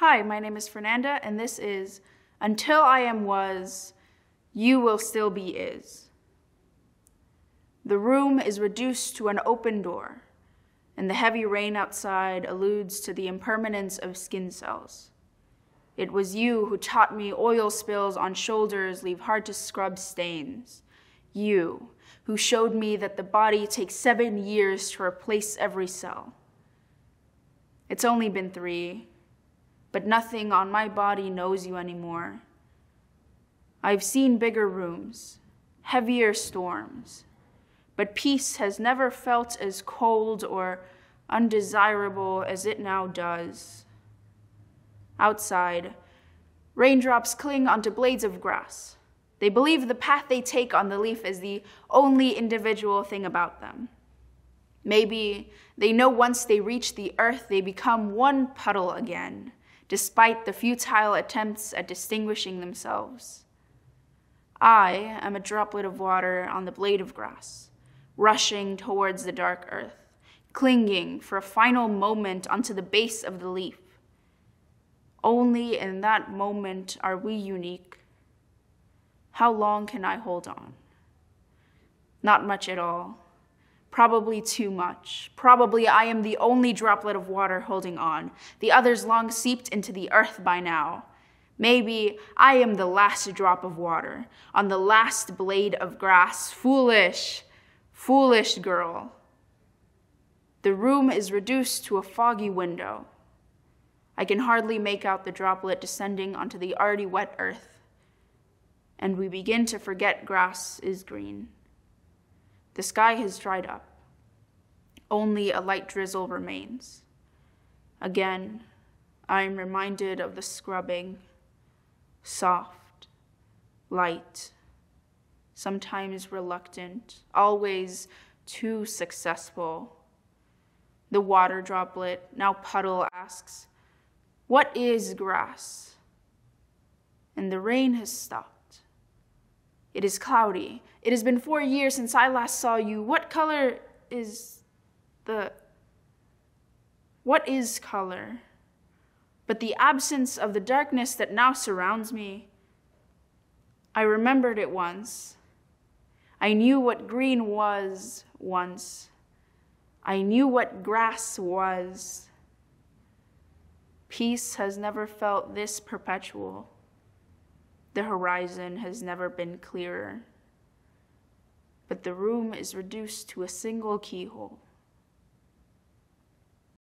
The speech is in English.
Hi, my name is Fernanda, and this is Until I Am Was, You Will Still Be Is. The room is reduced to an open door, and the heavy rain outside alludes to the impermanence of skin cells. It was you who taught me oil spills on shoulders leave hard to scrub stains. You who showed me that the body takes seven years to replace every cell. It's only been three, but nothing on my body knows you anymore. I've seen bigger rooms, heavier storms, but peace has never felt as cold or undesirable as it now does. Outside, raindrops cling onto blades of grass. They believe the path they take on the leaf is the only individual thing about them. Maybe they know once they reach the earth, they become one puddle again, despite the futile attempts at distinguishing themselves. I am a droplet of water on the blade of grass, rushing towards the dark earth, clinging for a final moment onto the base of the leaf. Only in that moment are we unique. How long can I hold on? Not much at all. Probably too much. Probably I am the only droplet of water holding on. The others long seeped into the earth by now. Maybe I am the last drop of water on the last blade of grass. Foolish, foolish girl. The room is reduced to a foggy window. I can hardly make out the droplet descending onto the already wet earth. And we begin to forget grass is green. The sky has dried up. Only a light drizzle remains. Again, I am reminded of the scrubbing, soft, light, sometimes reluctant, always too successful. The water droplet, now puddle, asks, What is grass? And the rain has stopped. It is cloudy. It has been four years since I last saw you. What color is the. What is color? But the absence of the darkness that now surrounds me. I remembered it once. I knew what green was once. I knew what grass was. Peace has never felt this perpetual. The horizon has never been clearer. But the room is reduced to a single keyhole.